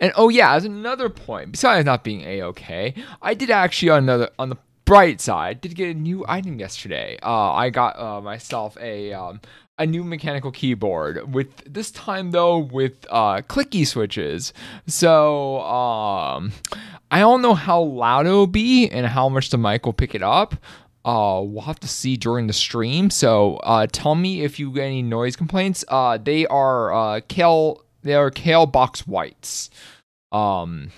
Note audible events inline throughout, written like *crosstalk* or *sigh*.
And oh yeah, as another point, besides not being a okay, I did actually on another on the bright side did get a new item yesterday. Uh, I got uh, myself a um, a new mechanical keyboard with this time though with uh, clicky switches. So um, I don't know how loud it'll be and how much the mic will pick it up. Uh, we'll have to see during the stream. So uh, tell me if you get any noise complaints. Uh, they are uh, Kailh. They are Kailh box whites. Um,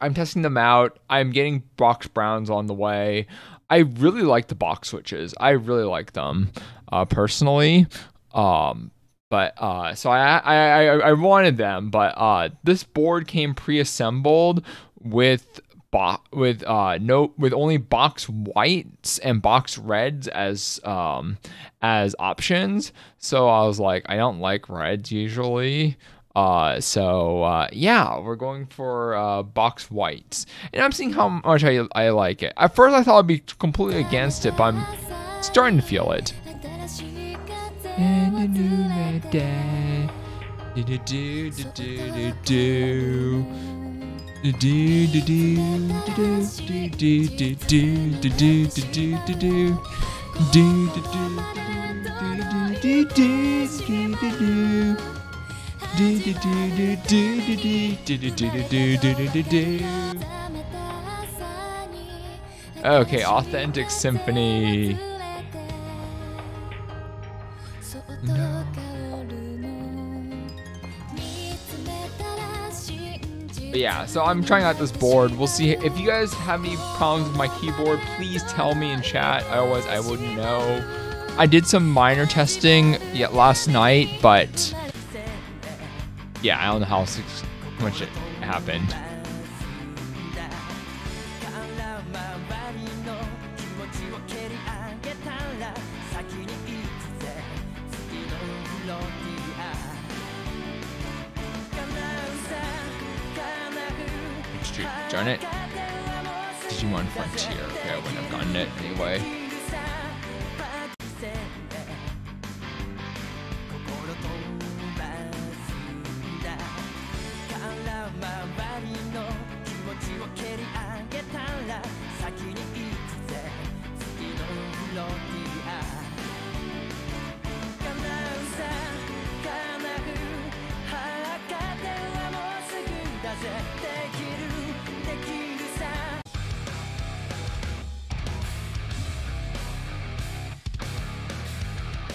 I'm testing them out. I'm getting box browns on the way. I really like the box switches. I really like them uh, personally. Um, but uh, so I, I I wanted them, but uh, this board came pre-assembled with bo- with uh no with only box whites and box reds as um as options. So I was like, I don't like reds usually. Uh, so uh, yeah, we're going for uh, box whites, and I'm seeing how much I, I like it. At first, I thought I'd be completely against it, but I'm starting to feel it. Okay, authentic symphony. But yeah, so I'm trying out this board. We'll see if you guys have any problems with my keyboard. Please tell me in chat. Otherwise, I wouldn't know. I did some minor testing yet last night, but yeah, I don't know how much it happened. It. Digimon Frontier. Okay, I wouldn't have gotten it anyway.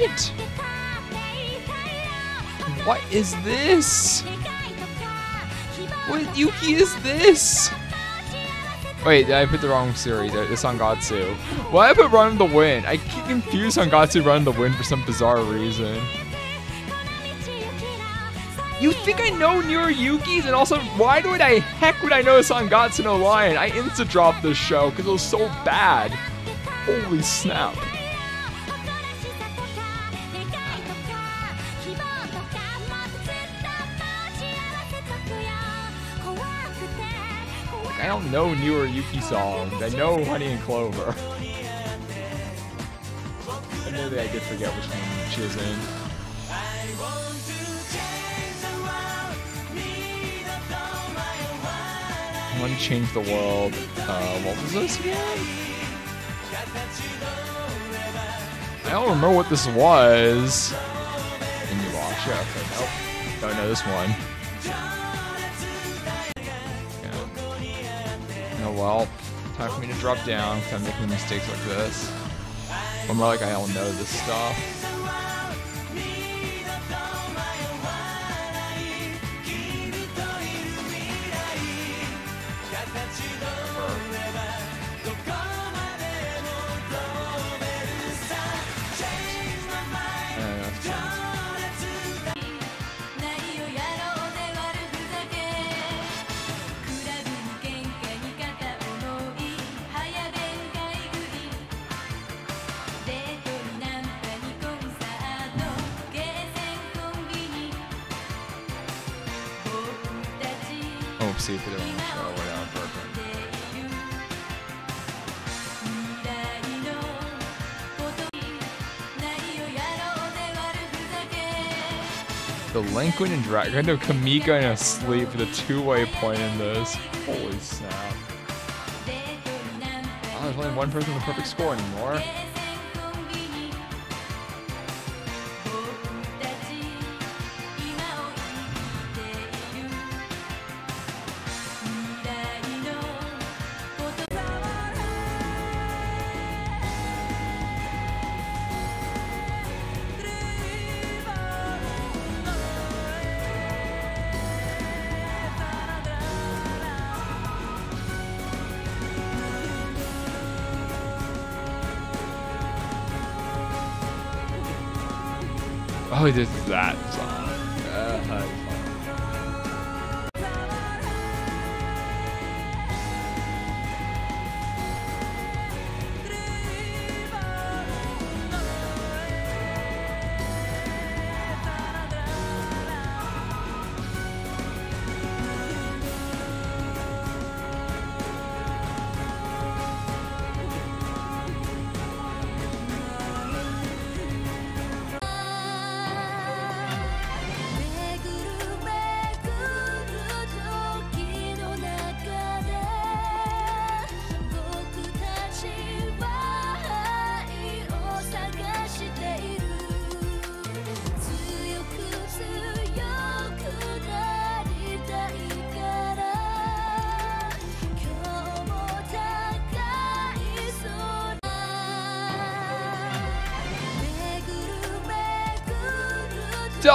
What? What is this? What Yuki is this? Wait, I put the wrong series. It's on Gatsu. Why did I put Run the Wind? I get confused on Gatsu Run the Wind for some bizarre reason. You think I know Newer Yuki's? And also, why would I heck would I know a song Gatsu no Lion? I insta dropped this show because it was so bad. Holy snap. I newer Yuki songs. I know Honey and Clover. *laughs* Maybe I did forget which one she was in. I want to change the world. Uh, what was this again? I don't remember what this was. And you watch it? Okay, nope. Don't know this one. Oh well, time for me to drop down because I'm making mistakes like this. I'm more like I don't know this stuff. Delinquent and Drag. I know Kamika and Asleep for the two-way point in this. Holy snap. Oh, there's only one person with a perfect score anymore. Oh, this is that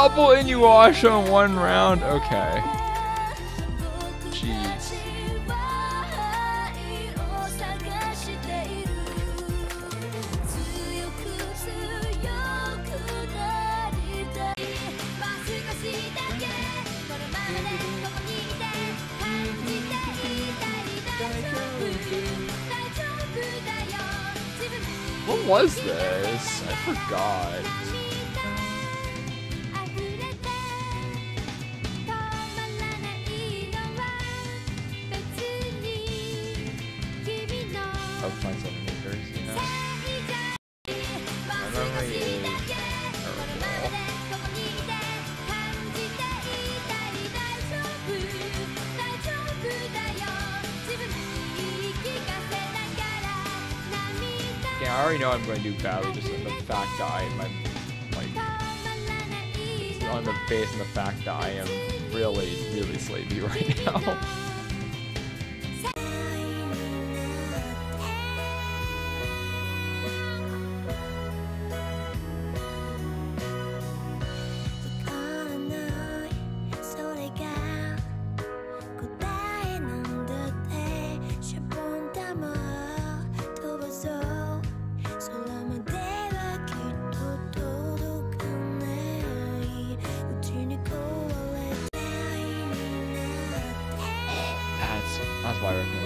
Double in one round? Okay. Badly just on the fact that I am like on the base and the fact that I am really, really sleepy right wire against.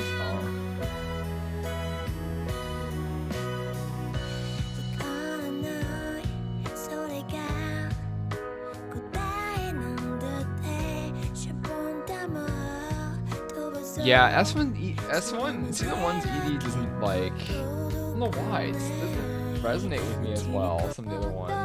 Yeah, S1, S1, Season 1's ED doesn't, like, I don't know why, it doesn't resonate with me as well as some of the other ones.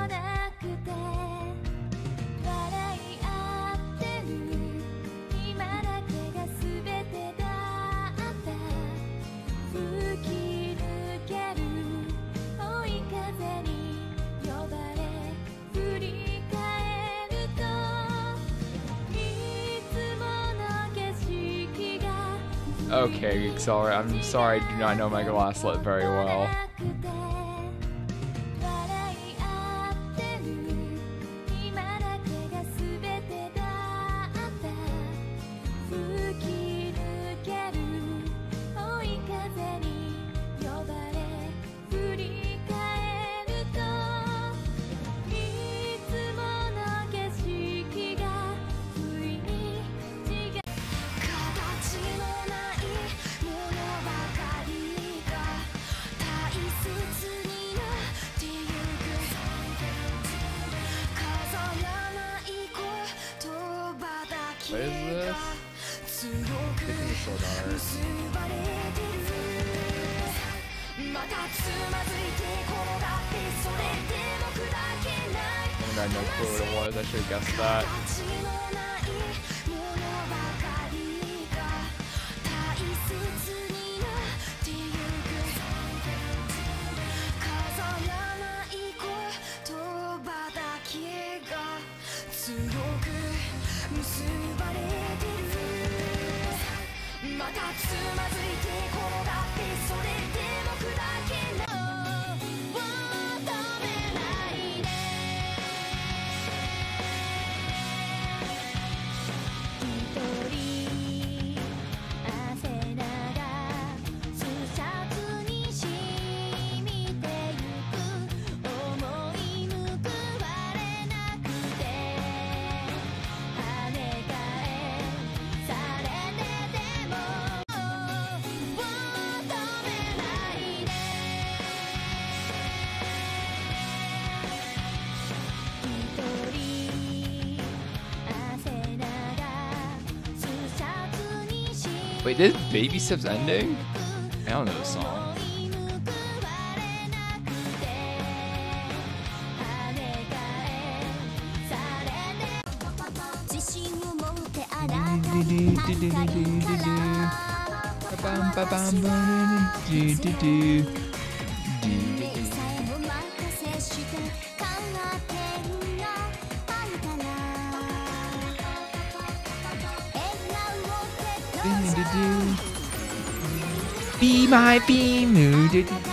Sorry, I'm sorry I do not know Michael Megalaslet very well. this. I had no it was, I should have guessed that. またつまずいて転がってそれ Wait, this Baby Steps ending? I don't know the song. Ba-bum, ba-bum, ba-dum, do, do, do. be my beam.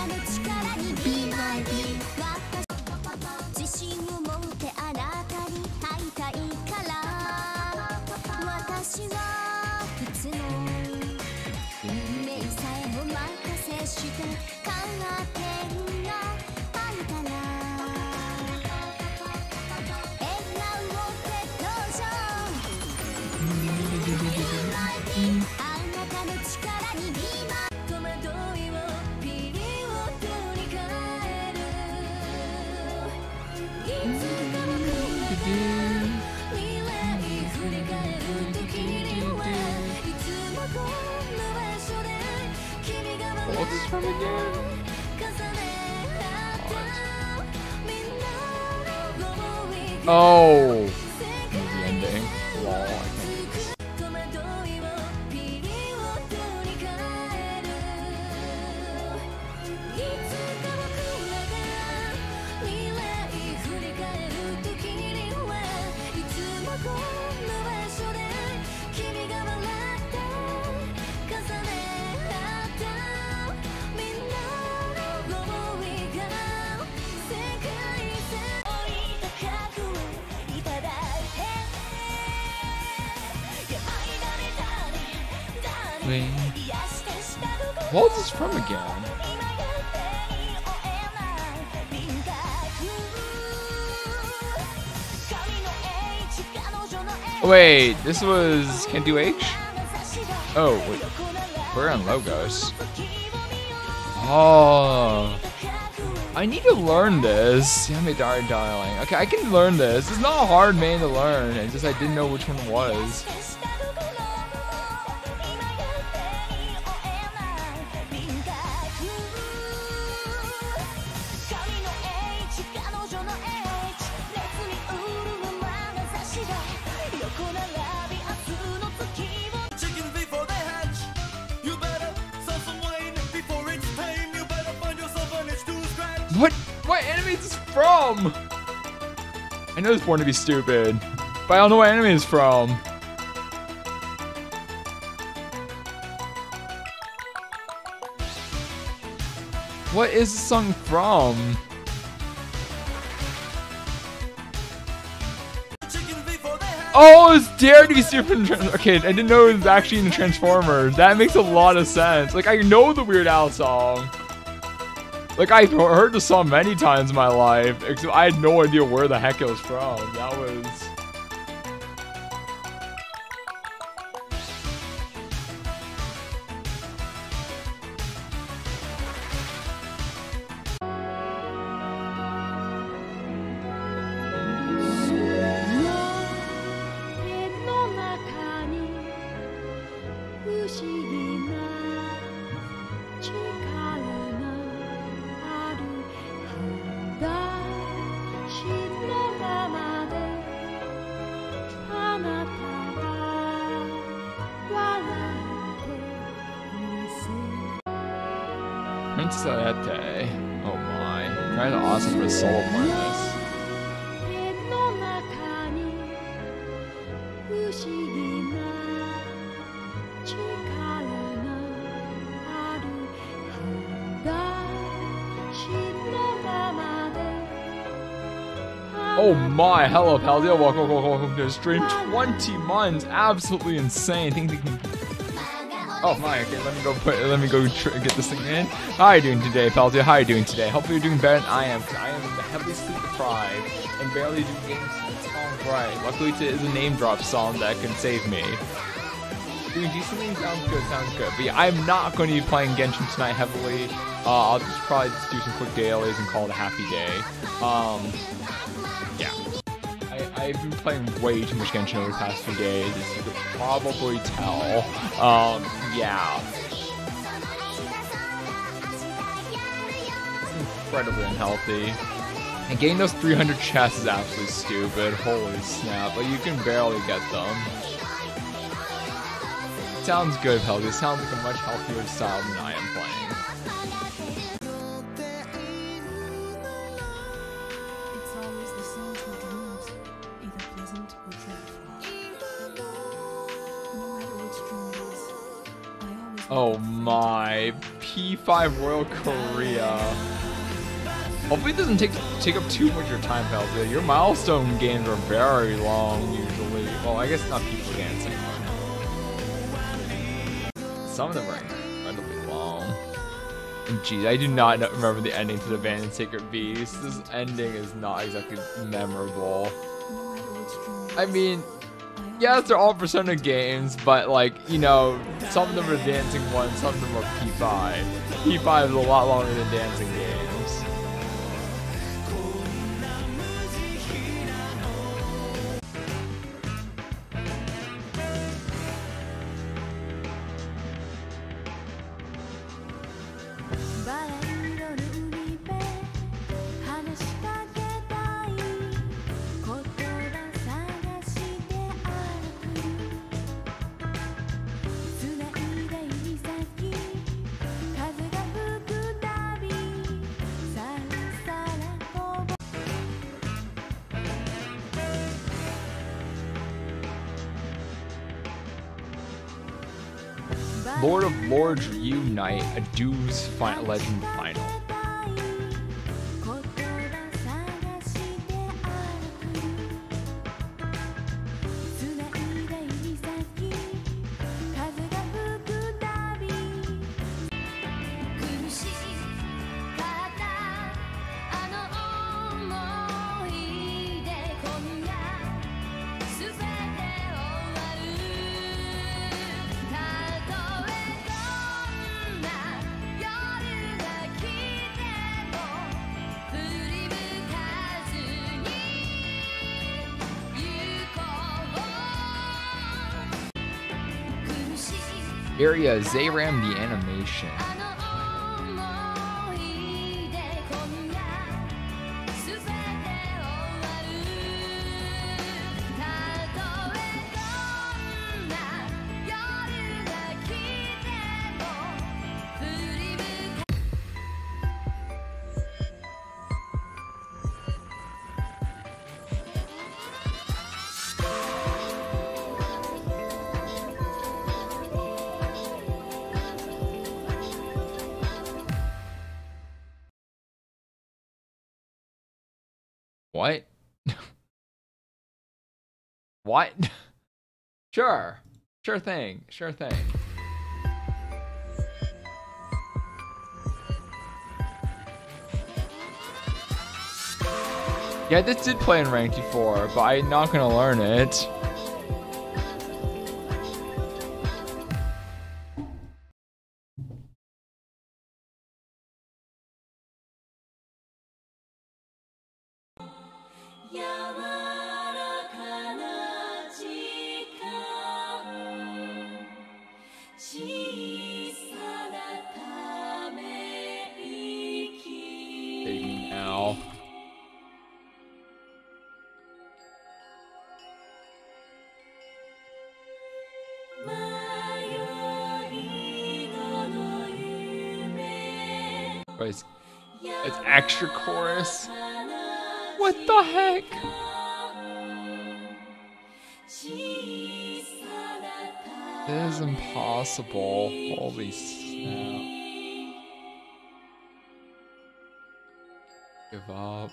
Oh. this from again? Oh, wait, this was Can Do H? Oh, wait. We're on Logos. Oh. I need to learn this. Yami Dar Darling. Okay, I can learn this. It's not a hard man to learn. It's just I didn't know which one was. What is from? I know it's born to be stupid, but I don't know what anime is from. What is this song from? Oh, it's Dare to be stupid. Okay, I didn't know it was actually in the Transformers. That makes a lot of sense. Like I know the Weird Al song. Like I heard the song many times in my life, except I had no idea where the heck it was from. That was. Hello Paldio, welcome, welcome, welcome to stream. 20 months, absolutely insane. Oh my, okay, let me go put, let me go get this thing in. How are you doing today, Paldio? How are you doing today? Hopefully you're doing better than I am, I am the heavily sleep deprived and barely doing games songs right. Luckily, it is a name drop song that can save me. Doing decently sounds good, sounds good. But yeah, I'm not going to be playing Genshin tonight heavily. Uh, I'll just probably just do some quick dailies and call it a happy day. Um, I've been playing way too much Genshin over the past few days, as you could probably tell. Um, yeah. Incredibly unhealthy. And getting those 300 chests is absolutely stupid. Holy snap. But you can barely get them. Sounds good, Peldy. Sounds like a much healthier style than I am Oh my, P5 Royal Korea. Hopefully it doesn't take take up too much of your time, Peldia. Your milestone games are very long usually. Well, I guess not people dancing. Some of them are incredibly long. And geez, I do not remember the ending to the Abandoned Sacred Beast. This ending is not exactly memorable. I mean, yes, they're all Persona games, but like, you know, some of them are dancing ones, some of them are P5. P5 is a lot longer than dancing games.「Lord of Lords Reunite, a fi- Legend Zeiram the animation. What? *laughs* sure. Sure thing. Sure thing. Yeah, this did play in ranked before, but I'm not gonna learn it. Impossible. Holy snap. Uh, give up.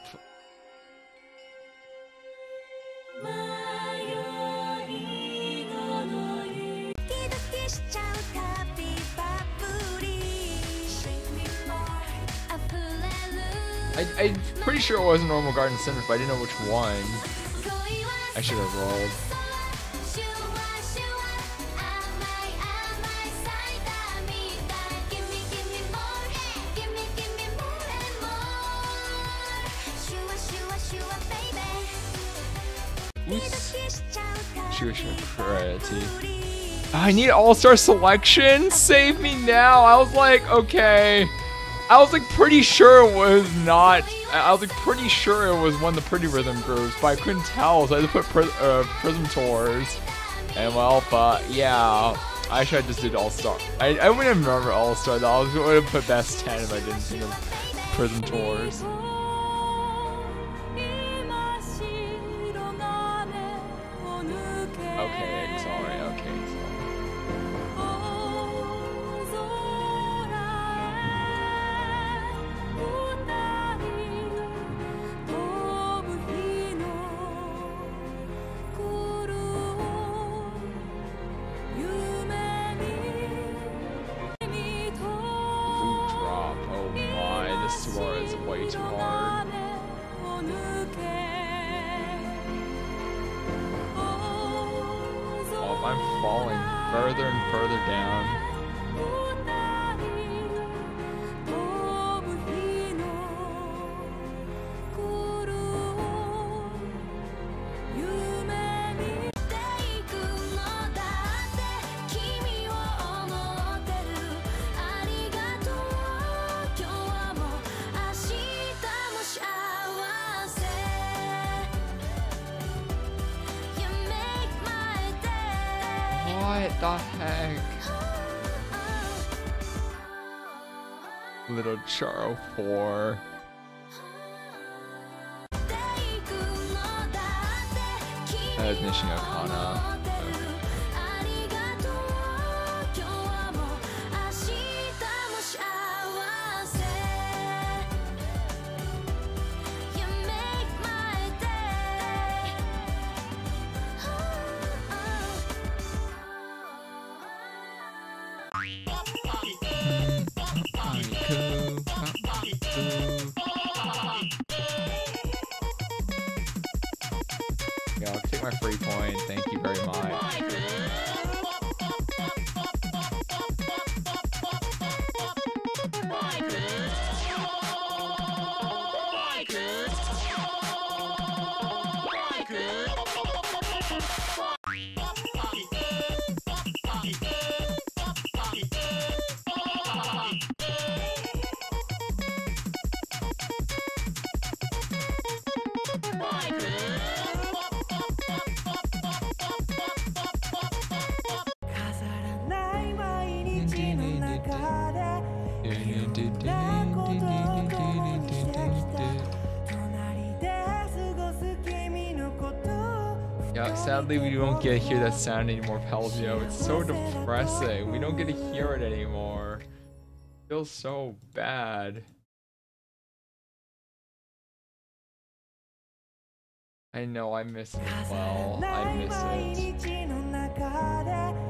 I, I'm pretty sure it was a Normal Garden Center, but I didn't know which one. I should have rolled. I need All Star Selection. Save me now. I was like, okay. I was like pretty sure it was not. I was like pretty sure it was one of the Pretty Rhythm groups, but I couldn't tell, so I to put uh, Prism Tours. And well, but yeah, I should have just did All Star. I, I wouldn't remember All Star though. I was would have put Best 10 if I didn't think of Prism Tours. Charo 4. That is Mission point. Thank you very much. Oh get to hear that sound anymore, Palgio. It's so depressing. We don't get to hear it anymore. It feels so bad. I know, I miss it well. I miss it.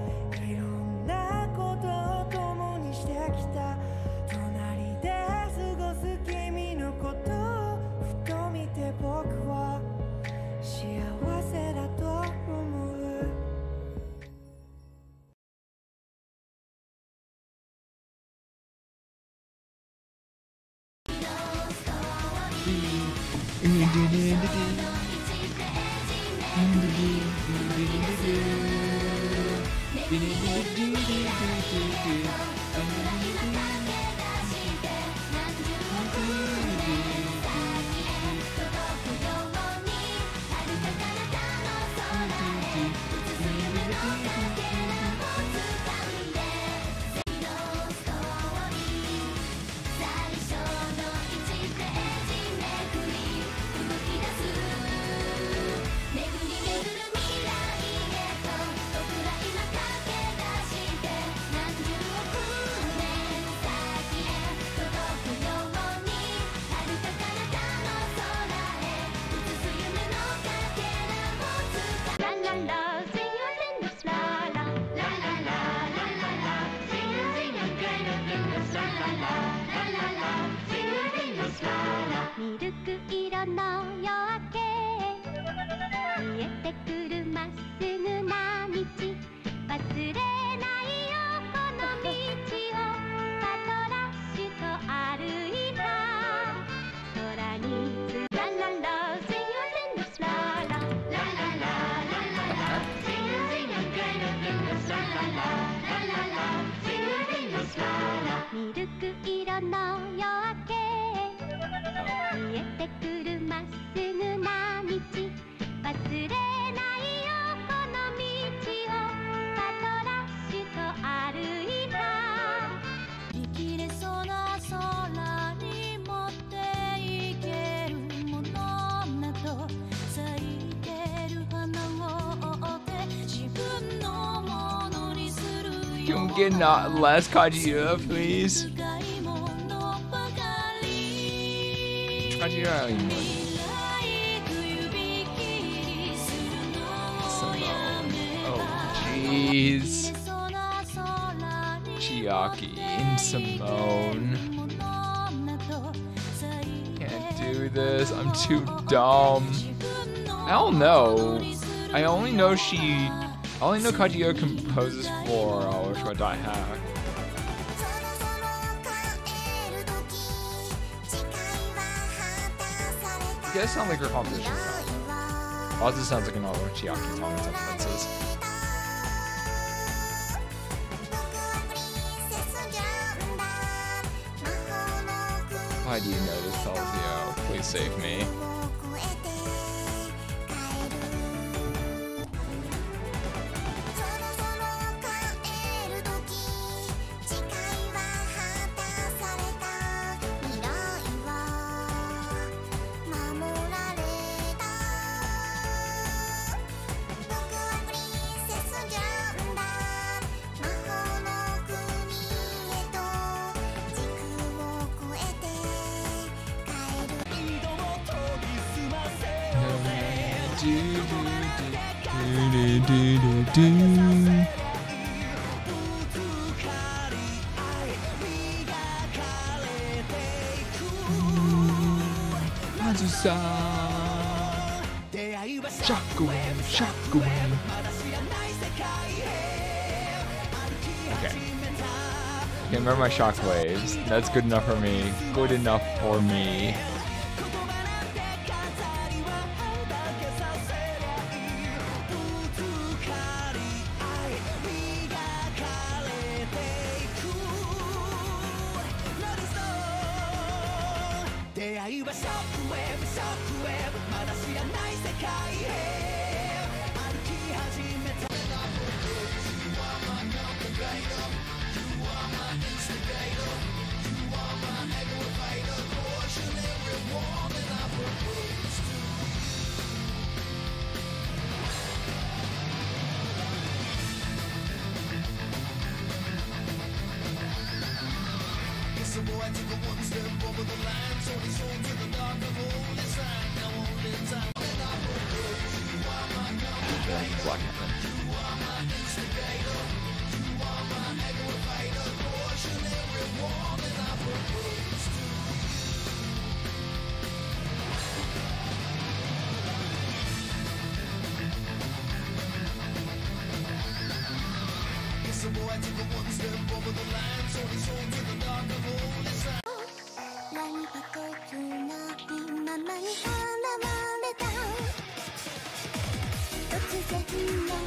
Can we get not less Kajiura, please. Kajiura, Oh, jeez. Chiaki and Simone. Can't do this. I'm too dumb. I don't know. I only know she all I know Kajiura composes for oh, which one do I have? Yeah, it sounds like her composition. Also sounds like an auto Chiaki Tom in some senses. Why do you know this, Telzio? Please save me. shockwaves. That's good enough for me. Good enough for me. I took a one step over the line to the dark of Now I will you my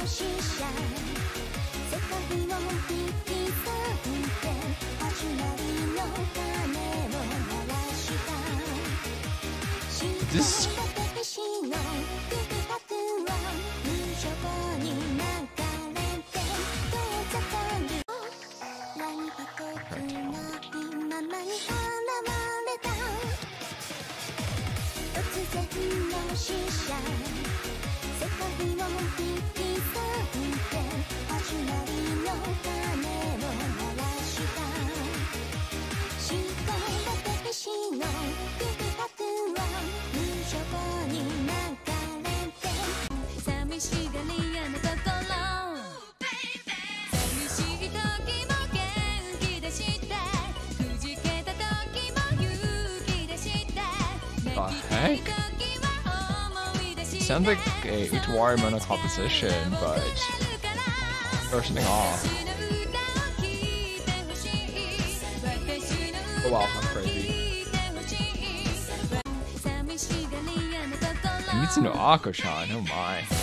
視者か界の引き算って始まりの鐘を鳴らした。This It sounds like a Utawari composition, but or something off. Oh wow, I'm crazy. Mitsuno Akoshan, oh my.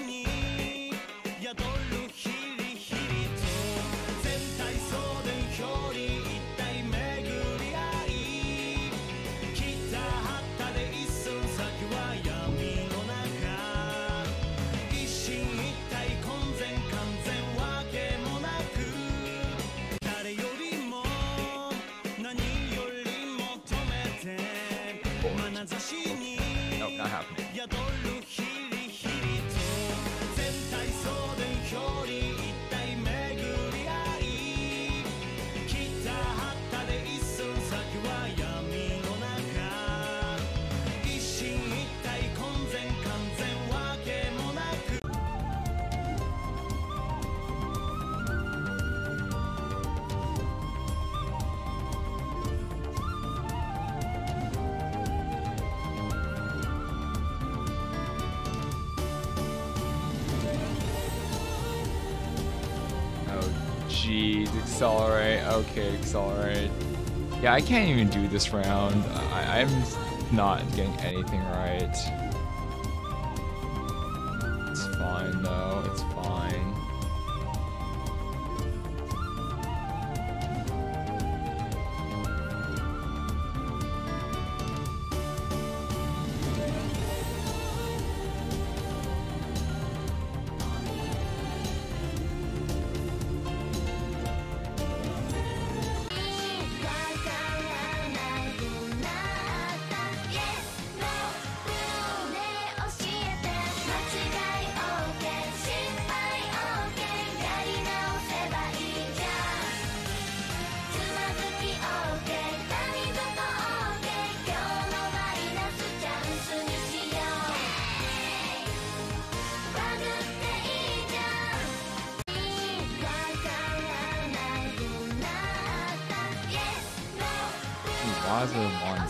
accelerate. Okay, accelerate. Yeah, I can't even do this round. I I'm not getting anything right. awesome on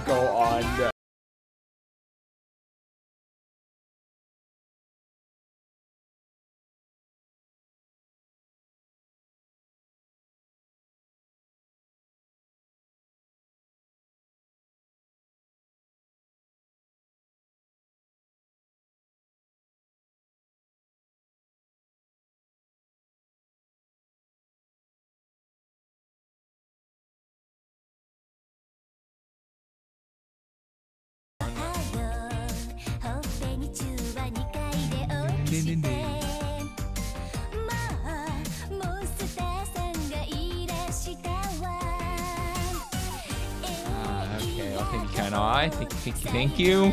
go on Ah, okay, okay, can I? Thank, thank, thank you.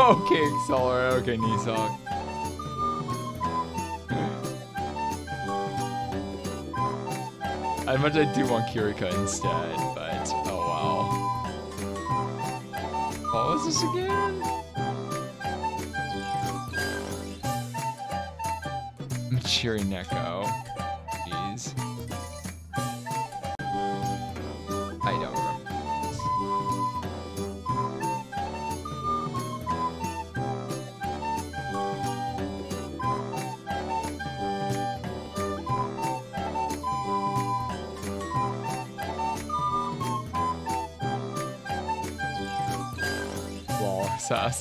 okay, Solar. Okay, Nissan. As much I do want Kirika instead, but oh wow. What was this again? Chirineko.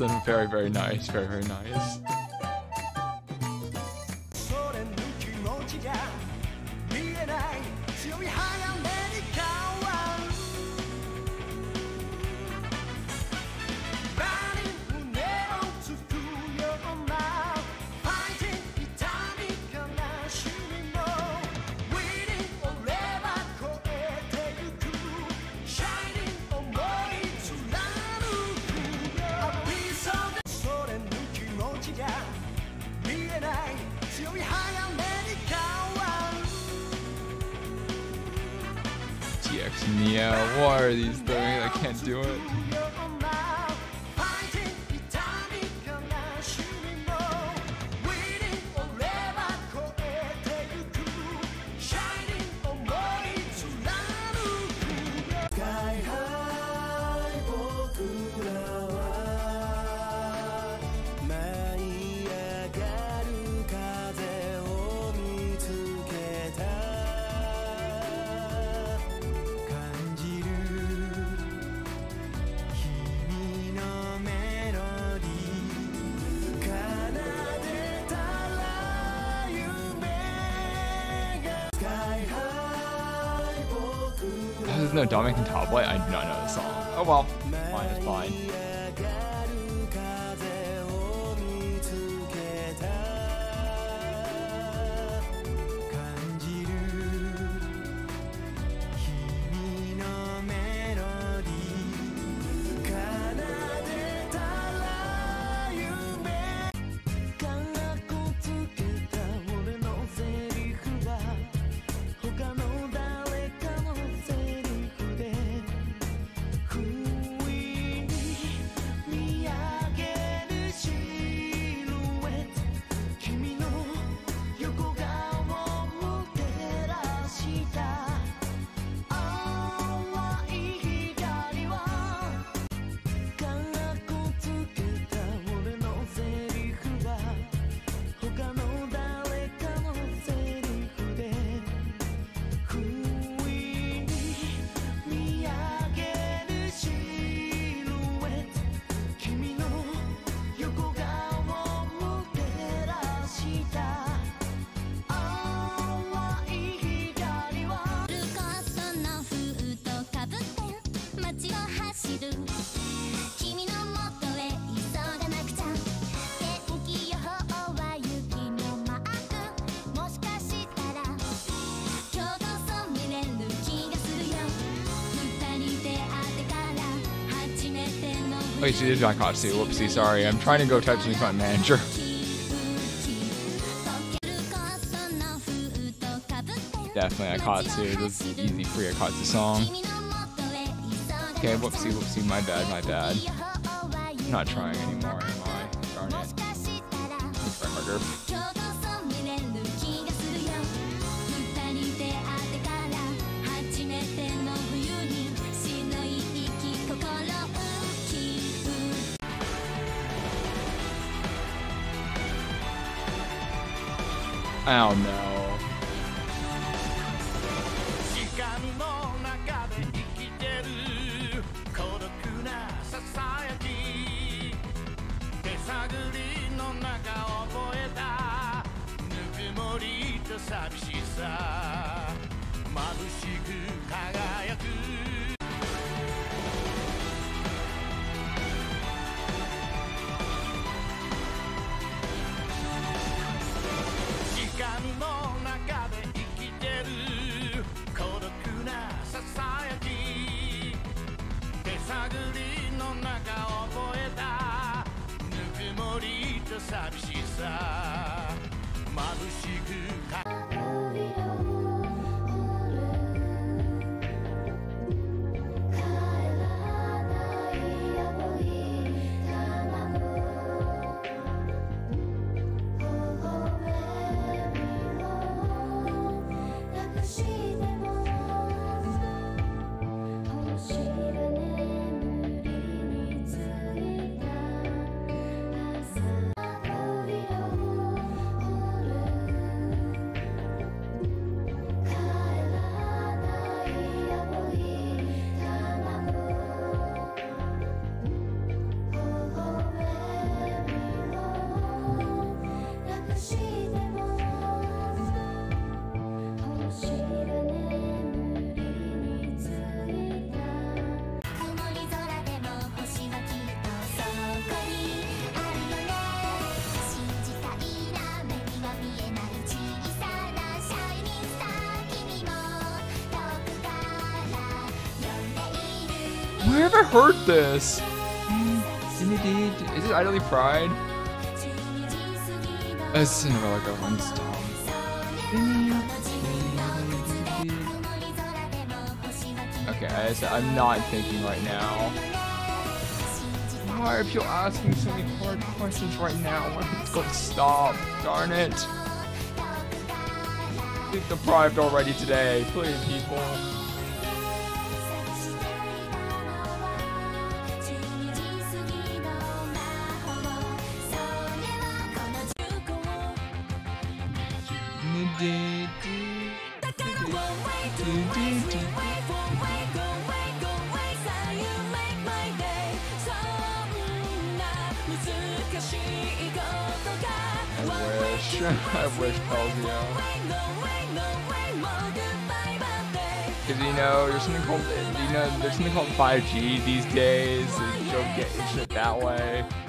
awesome. Very, very nice. Very, very nice. though Dominic and Top Boy, I do not know the song. Oh well. Wait, she did Aikatsu. Whoopsie, sorry. I'm trying to go touch with my manager. Definitely Aikatsu. This is easy free Aikatsu song. Okay, whoopsie, whoopsie, my bad, my bad. I'm not trying anymore. Oh uh, no. Heard this? Is it Idoly Pride? It's Cinderella Girl. Stop. Okay, I said I'm not thinking right now. Why are people asking so many hard questions right now? Why is going to stop? Darn it. Sleep deprived already today. Please, people. Wish, Pelzio. Because you know, there's something called you know, there's something called 5G these days. And you don't get your shit that way.「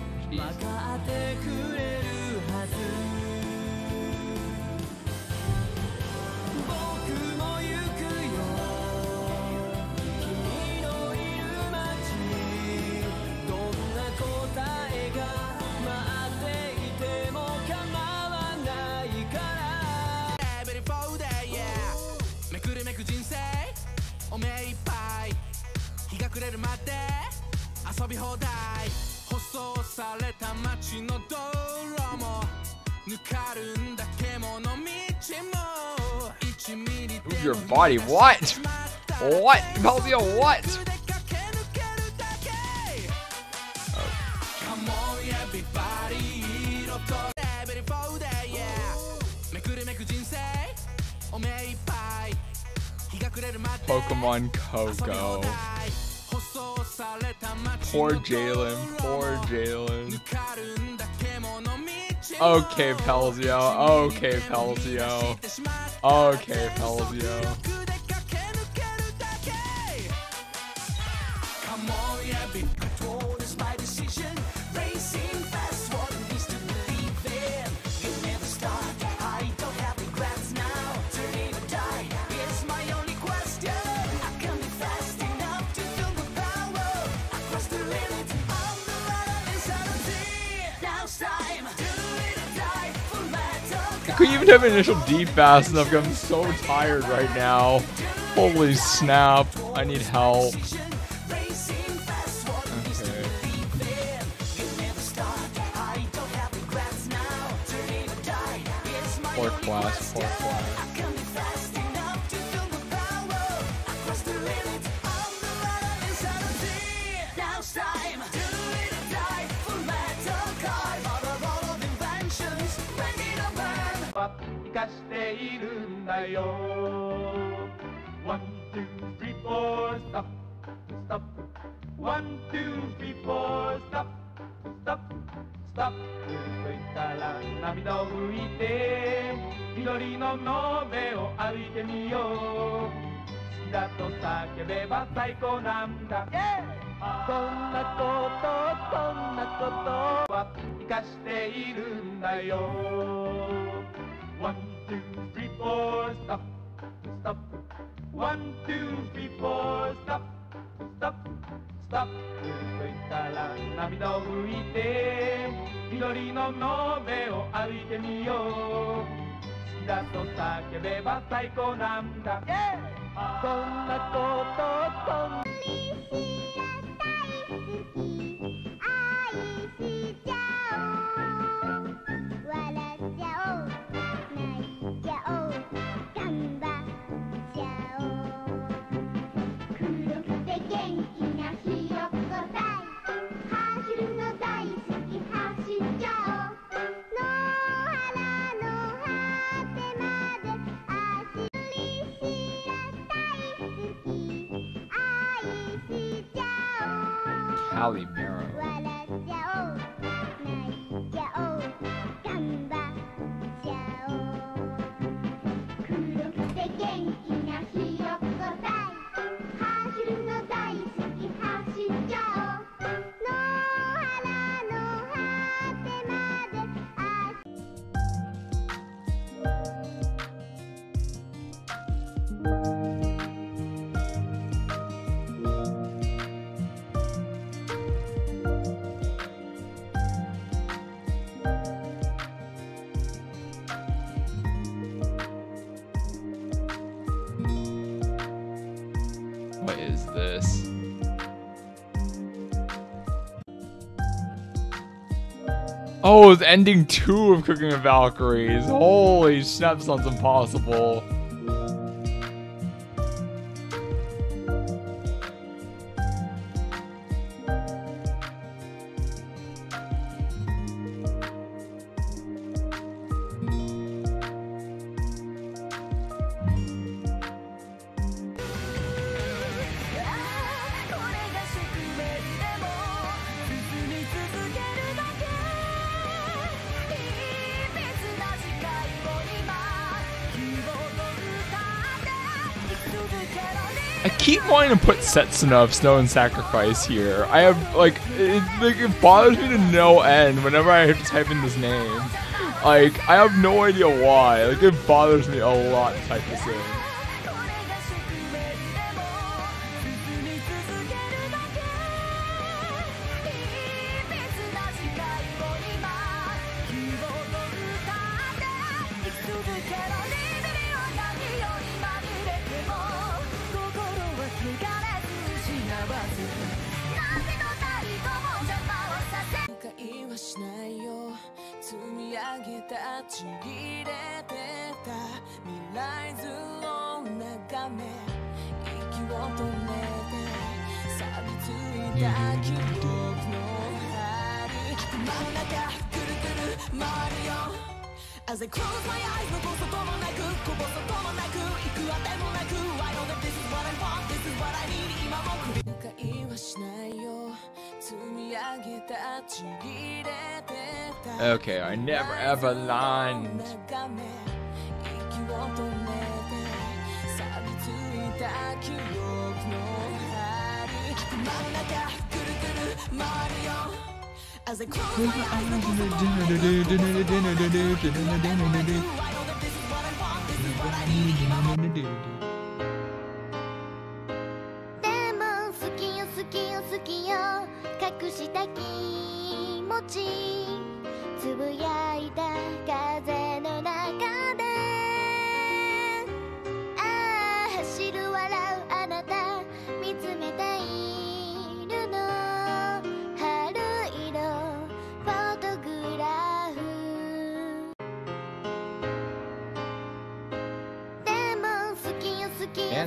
your body. What? What? Palzio, what? Pokemon Coco. Poor Jalen. Poor Jalen. Okay, Pelzio. Okay, Pelzio. Okay, Pelzio. Come have initial D fast enough I'm so tired right now. Holy snap. I need help. 叫べば最高なんだ。そんなことそんなことは生かしているんだよ。One, two, three, four, stop, stop. One, two, three, four, stop, stop, stop. と言ったら涙を拭いて緑の野辺を歩いてみよう。好きだと叫べば最高なんだ。そんな Alib. Oh, it's ending two of Cooking of Valkyries. Holy snaps, sounds impossible. I keep wanting to put Setsuna of Snow and Sacrifice here. I have like it, like it bothers me to no end whenever I have to type in this name. Like I have no idea why. Like it bothers me a lot to type this in.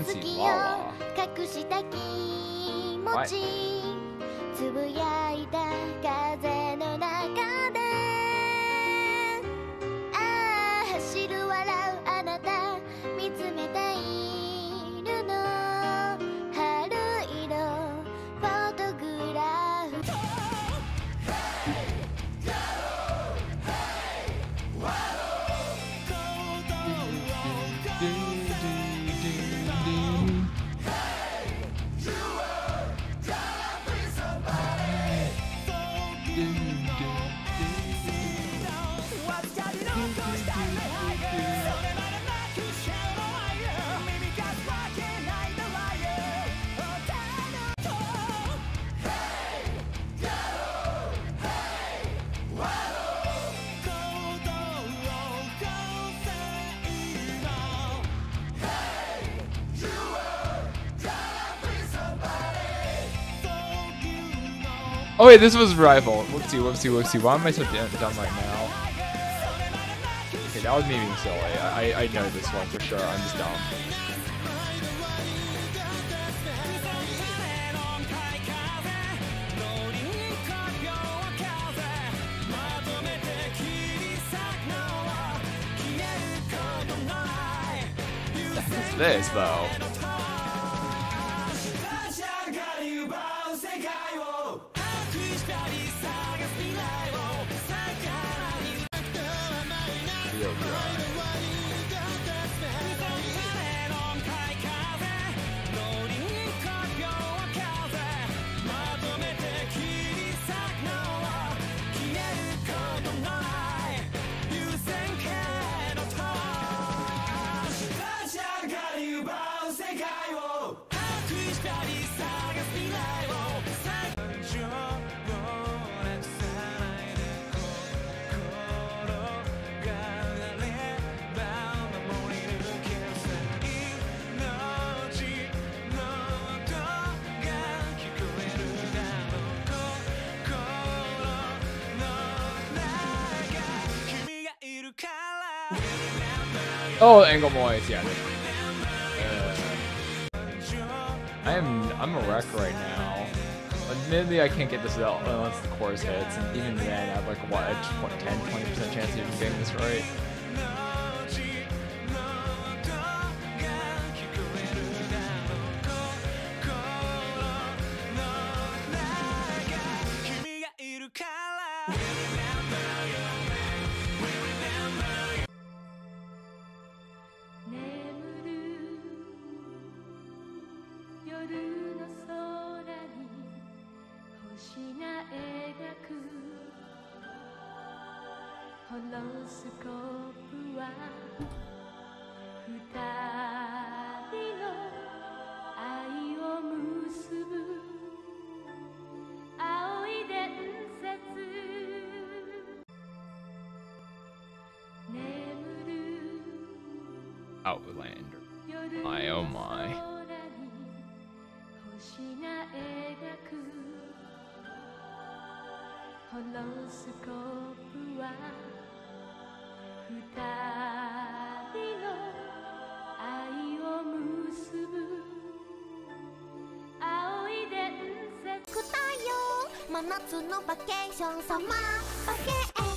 好きよ隠した気持ち。つぶやいた Oh wait, this was rival. Whoopsie, whoopsie, whoopsie. Why am I so dumb right now? Okay, that was me being silly. I, I know this one for sure. I'm just dumb. this, though. Oh, Angle Moist, yeah. Uh, I am I'm a wreck right now. Admittedly, I can't get this out unless the chorus hits, and even then, I have like what a 10, 20 percent chance of even getting this right. 夏のバケーションサマーバケーション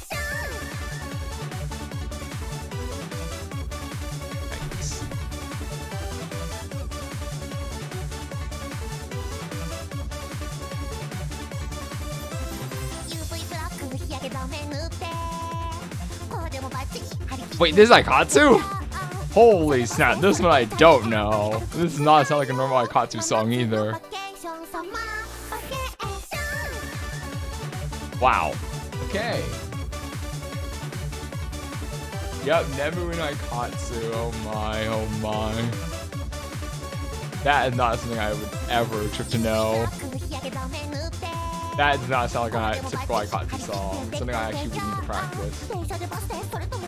Wait, this is Aikatsu? Holy snap, this one I don't know. This does not sound like a normal Aikatsu song either. Wow. Okay. Yep, Nebu and Aikatsu. Oh my, oh my. That is not something I would ever trip to know. That does not sound like a typical Aikatsu song. Something I actually would need to practice.